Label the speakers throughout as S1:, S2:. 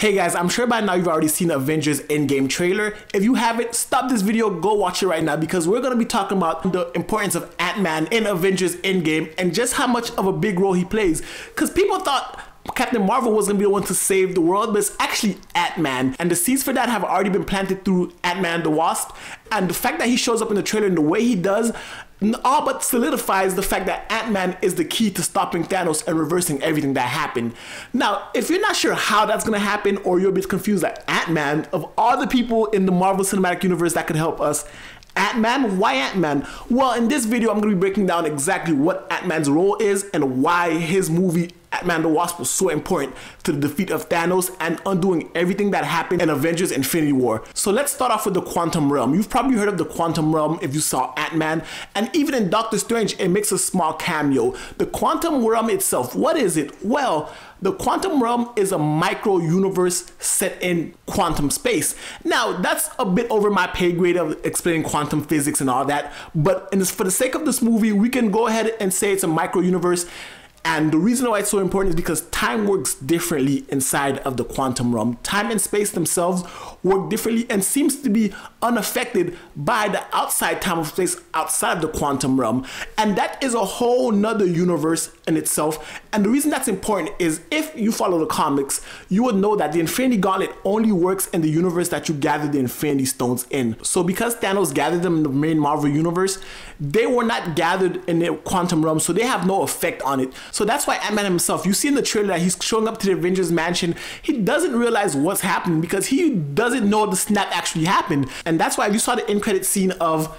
S1: Hey guys, I'm sure by now you've already seen Avengers Endgame trailer. If you haven't, stop this video, go watch it right now because we're gonna be talking about the importance of Ant-Man in Avengers Endgame and just how much of a big role he plays. Because people thought Captain Marvel was gonna be the one to save the world, but it's actually Ant-Man. And the seeds for that have already been planted through Ant-Man the Wasp. And the fact that he shows up in the trailer in the way he does, all but solidifies the fact that Ant-Man is the key to stopping Thanos and reversing everything that happened. Now, if you're not sure how that's gonna happen or you're a bit confused that Ant-Man, of all the people in the Marvel Cinematic Universe that could help us, Ant-Man? Why Ant-Man? Well, in this video, I'm gonna be breaking down exactly what Ant-Man's role is and why his movie Ant-Man the Wasp was so important to the defeat of Thanos and undoing everything that happened in Avengers Infinity War. So let's start off with the Quantum Realm. You've probably heard of the Quantum Realm if you saw Ant-Man, and even in Doctor Strange, it makes a small cameo. The Quantum Realm itself, what is it? Well, the quantum realm is a micro universe set in quantum space. Now, that's a bit over my pay grade of explaining quantum physics and all that, but for the sake of this movie, we can go ahead and say it's a micro universe and the reason why it's so important is because time works differently inside of the quantum realm. Time and space themselves work differently and seems to be unaffected by the outside time of space outside of the quantum realm. And that is a whole nother universe in itself. And the reason that's important is if you follow the comics, you would know that the Infinity Gauntlet only works in the universe that you gather the Infinity Stones in. So because Thanos gathered them in the main Marvel universe, they were not gathered in the quantum realm, so they have no effect on it. So that's why Ant-Man himself, you see in the trailer that he's showing up to the Avengers mansion, he doesn't realize what's happening because he doesn't know the snap actually happened. And that's why if you saw the end credit scene of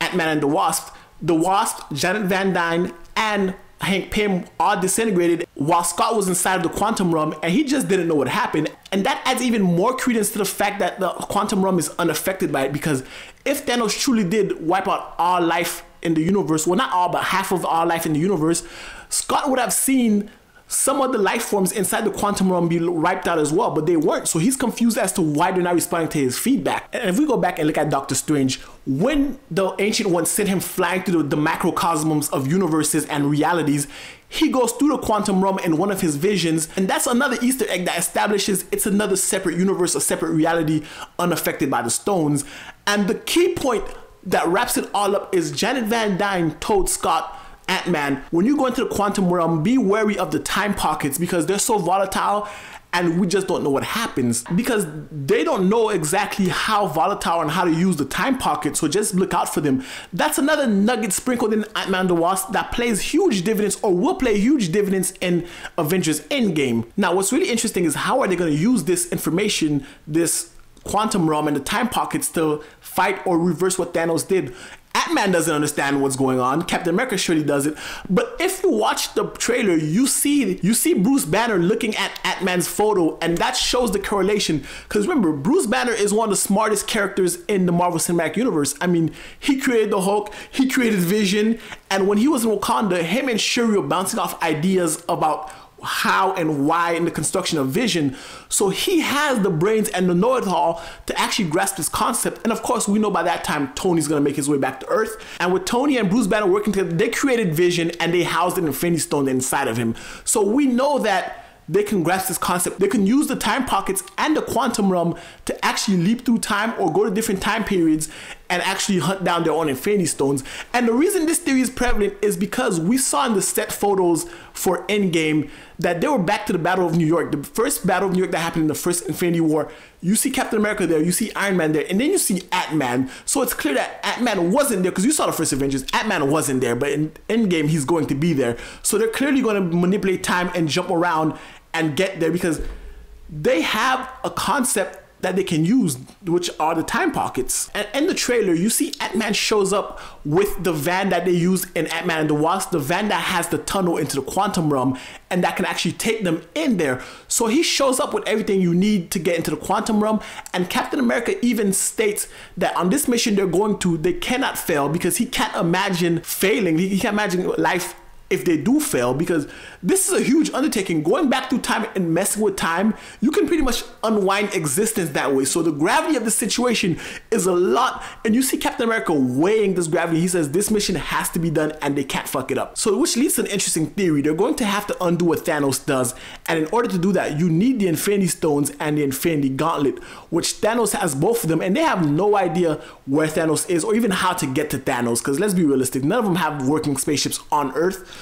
S1: Ant-Man and the Wasp, the Wasp, Janet Van Dyne, and Hank Pym all disintegrated while Scott was inside of the quantum realm and he just didn't know what happened. And that adds even more credence to the fact that the quantum realm is unaffected by it because if Thanos truly did wipe out all life in the universe, well, not all, but half of all life in the universe, Scott would have seen some of the life forms inside the quantum realm be wiped out as well, but they weren't. So he's confused as to why they're not responding to his feedback. And if we go back and look at Doctor Strange, when the Ancient One sent him flying through the, the macrocosmos of universes and realities, he goes through the quantum realm in one of his visions, and that's another Easter egg that establishes it's another separate universe, a separate reality unaffected by the stones. And the key point that wraps it all up is Janet Van Dyne told Scott Ant-Man, when you go into the quantum realm, be wary of the time pockets because they're so volatile and we just don't know what happens because they don't know exactly how volatile and how to use the time pocket. So just look out for them. That's another nugget sprinkled in Ant-Man the Wasp that plays huge dividends or will play huge dividends in Avengers Endgame. Now, what's really interesting is how are they going to use this information, this quantum realm and the time pockets to fight or reverse what Thanos did. Ant-Man doesn't understand what's going on. Captain America surely does it. But if you watch the trailer, you see you see Bruce Banner looking at Ant-Man's photo, and that shows the correlation. Because remember, Bruce Banner is one of the smartest characters in the Marvel Cinematic Universe. I mean, he created the Hulk, he created Vision, and when he was in Wakanda, him and Shuri were bouncing off ideas about how and why in the construction of vision. So he has the brains and the know-it-all to actually grasp this concept. And of course, we know by that time Tony's gonna make his way back to Earth. And with Tony and Bruce Banner working together, they created Vision and they housed an Infinity Stone inside of him. So we know that they can grasp this concept. They can use the time pockets and the quantum realm to actually leap through time or go to different time periods and actually hunt down their own infinity stones. And the reason this theory is prevalent is because we saw in the set photos for Endgame that they were back to the Battle of New York. The first Battle of New York that happened in the first Infinity War. You see Captain America there, you see Iron Man there, and then you see Ant-Man. So it's clear that Ant-Man wasn't there because you saw the first Avengers. Ant-Man wasn't there, but in Endgame he's going to be there. So they're clearly going to manipulate time and jump around and get there because they have a concept that they can use, which are the time pockets. And in the trailer, you see Ant-Man shows up with the van that they use in Ant-Man and the Wasp, the van that has the tunnel into the quantum realm and that can actually take them in there. So he shows up with everything you need to get into the quantum realm. And Captain America even states that on this mission they're going to, they cannot fail because he can't imagine failing. He can't imagine life if they do fail because this is a huge undertaking. Going back through time and messing with time, you can pretty much unwind existence that way. So the gravity of the situation is a lot. And you see Captain America weighing this gravity. He says this mission has to be done and they can't fuck it up. So which leads to an interesting theory. They're going to have to undo what Thanos does. And in order to do that, you need the Infinity Stones and the Infinity Gauntlet, which Thanos has both of them. And they have no idea where Thanos is or even how to get to Thanos. Because let's be realistic, none of them have working spaceships on Earth.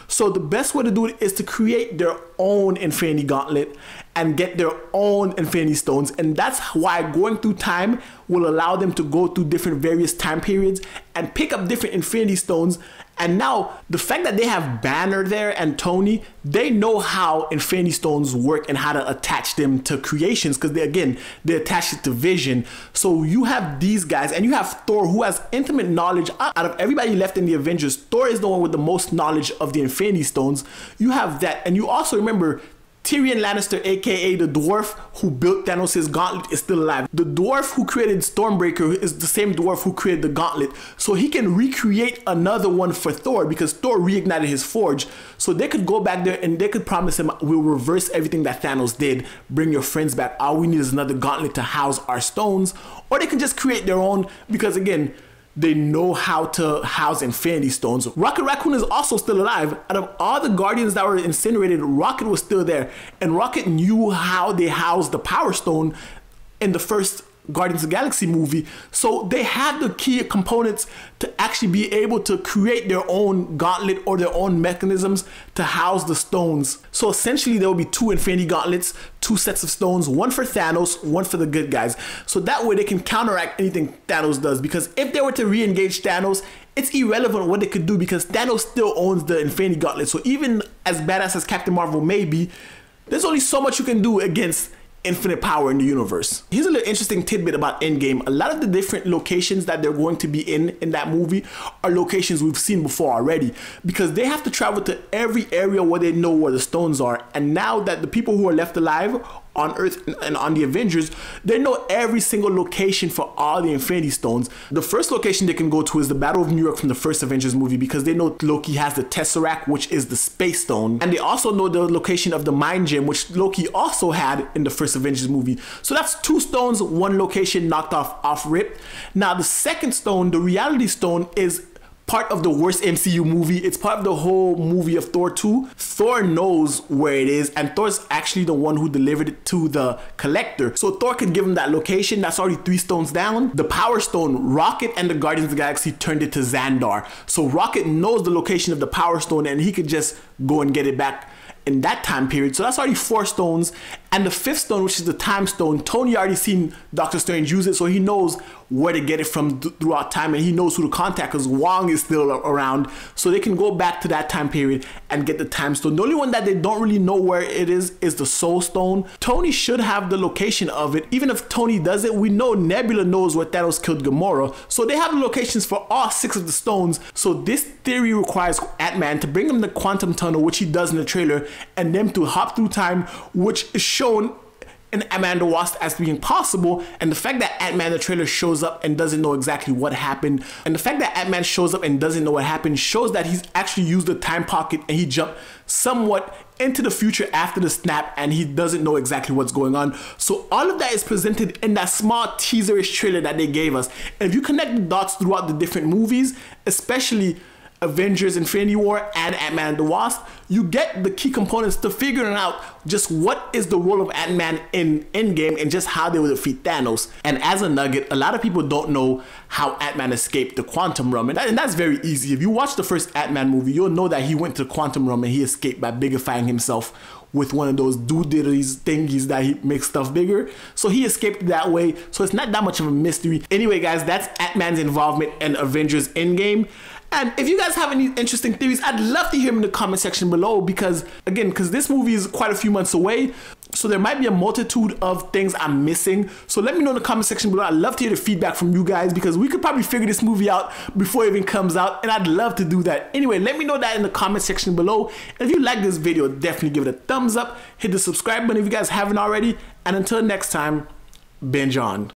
S1: So the best way to do it is to create their own Infinity Gauntlet and get their own Infinity Stones. And that's why going through time will allow them to go through different various time periods and pick up different Infinity Stones. And now the fact that they have Banner there and Tony, they know how Infinity Stones work and how to attach them to creations because they again they attach it to vision. So you have these guys and you have Thor who has intimate knowledge out of everybody left in the Avengers. Thor is the one with the most knowledge of the Infinity Stones. You have that, and you also remember Tyrion Lannister, aka the dwarf who built Thanos' gauntlet, is still alive. The dwarf who created Stormbreaker is the same dwarf who created the gauntlet. So he can recreate another one for Thor because Thor reignited his forge. So they could go back there and they could promise him, we'll reverse everything that Thanos did, bring your friends back. All we need is another gauntlet to house our stones. Or they can just create their own because, again, they know how to house Infinity Stones. Rocket Raccoon is also still alive. Out of all the Guardians that were incinerated, Rocket was still there. And Rocket knew how they housed the Power Stone in the first Guardians of Galaxy movie. So they had the key components to actually be able to create their own gauntlet or their own mechanisms to house the stones. So essentially there will be two Infinity Gauntlets, two sets of stones, one for Thanos, one for the good guys. So that way they can counteract anything Thanos does because if they were to re-engage Thanos, it's irrelevant what they could do because Thanos still owns the Infinity Gauntlet. So even as badass as Captain Marvel may be, there's only so much you can do against infinite power in the universe. Here's a little interesting tidbit about Endgame. A lot of the different locations that they're going to be in in that movie are locations we've seen before already because they have to travel to every area where they know where the stones are. And now that the people who are left alive on Earth and on the Avengers, they know every single location for all the Infinity Stones. The first location they can go to is the Battle of New York from the first Avengers movie because they know Loki has the Tesseract, which is the Space Stone. And they also know the location of the Mind Gem, which Loki also had in the first Avengers movie. So that's two stones, one location knocked off off rip. Now the second stone, the Reality Stone, is part of the worst MCU movie. It's part of the whole movie of Thor 2. Thor knows where it is, and Thor's actually the one who delivered it to the collector. So Thor could give him that location. That's already three stones down. The Power Stone, Rocket and the Guardians of the Galaxy turned it to Xandar. So Rocket knows the location of the Power Stone, and he could just go and get it back in that time period. So that's already four stones. And the fifth stone, which is the time stone, Tony already seen Doctor Strange use it, so he knows where to get it from th- throughout time, and he knows who to contact because Wong is still around, so they can go back to that time period and get the time stone. The only one that they don't really know where it is is the Soul Stone. Tony should have the location of it. Even if Tony does it, we know Nebula knows where Thanos killed Gamora, so they have the locations for all six of the stones. So this theory requires Ant-Man to bring him the quantum tunnel, which he does in the trailer, and them to hop through time, which is shown in Ant-Man Wasp as being possible, and the fact that Ant-Man the trailer shows up and doesn't know exactly what happened, and the fact that Ant-Man shows up and doesn't know what happened shows that he's actually used the time pocket and he jumped somewhat into the future after the snap and he doesn't know exactly what's going on. So all of that is presented in that small teaserish trailer that they gave us. And if you connect the dots throughout the different movies, especially Avengers Infinity War and Ant-Man and the Wasp, you get the key components to figuring out just what is the role of Ant-Man in Endgame and just how they will defeat Thanos. And as a nugget, a lot of people don't know how Ant-Man escaped the quantum realm. And, that, and that's very easy. If you watch the first Ant-Man movie, you'll know that he went to the quantum realm and he escaped by bigifying himself with one of those doodlies thingies that he makes stuff bigger. So he escaped that way. So it's not that much of a mystery. Anyway, guys, that's Ant-Man's involvement in Avengers Endgame. And if you guys have any interesting theories, I'd love to hear them in the comment section below because, again, because this movie is quite a few months away. So there might be a multitude of things I'm missing. So let me know in the comment section below. I'd love to hear the feedback from you guys because we could probably figure this movie out before it even comes out. And I'd love to do that. Anyway, let me know that in the comment section below. And if you like this video, definitely give it a thumbs up. Hit the subscribe button if you guys haven't already. And until next time, binge on.